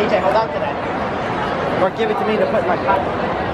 AJ, hold on to that. Or give it to me to put in my pocket.